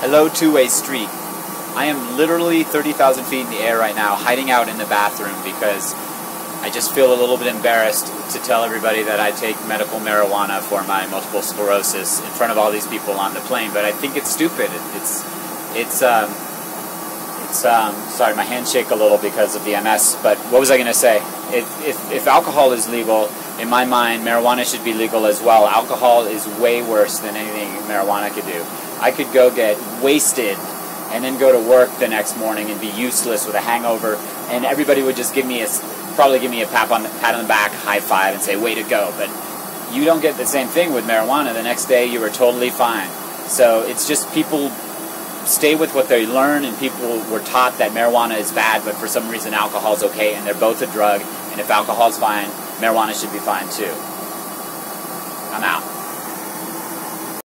Hello, two-way street. I am literally 30,000 feet in the air right now, hiding out in the bathroom because I just feel a little bit embarrassed to tell everybody that I take medical marijuana for my multiple sclerosis in front of all these people on the plane. But I think it's stupid. It's, it's, um, it's. Um, sorry, my hands shake a little because of the MS. But what was I going to say? If, if, if alcohol is legal, in my mind, marijuana should be legal as well. Alcohol is way worse than anything marijuana could do. I could go get wasted and then go to work the next morning and be useless with a hangover, and everybody would just give me a probably give me a pat on the, pat on the back, high five, and say way to go. But you don't get the same thing with marijuana. The next day you were totally fine. So it's just people stay with what they learn, and people were taught that marijuana is bad, but for some reason alcohol is okay, and they're both a drug. And if alcohol is fine, marijuana should be fine too.